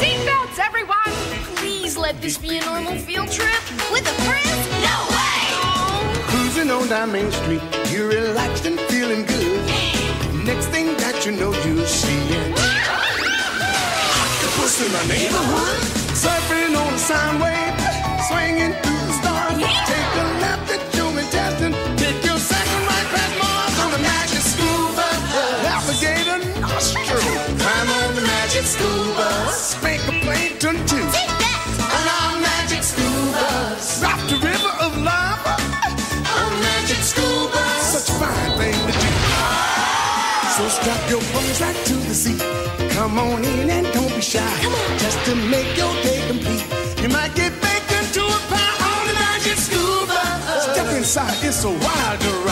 Seatbelts, everyone! Please let this be a normal field trip. With a friend? No way! Cruising on down Main Street, you're relaxed and feeling good. Next thing that you know, you'll see it. Octopus in the neighborhood, surfing on the sound wave, swinging through the stars. Take a left at Joey Teston, take your second right past Mars on the magic school bus. Alligator nostril, too. Take that! On our magic school bus, drop the river of lava. On magic school bus, such a fine thing to do. So strap your bones right to the seat. Come on in and don't be shy. Just to make your day complete. You might get baked into a pie on the magic school bus. Step inside, it's a wild ride.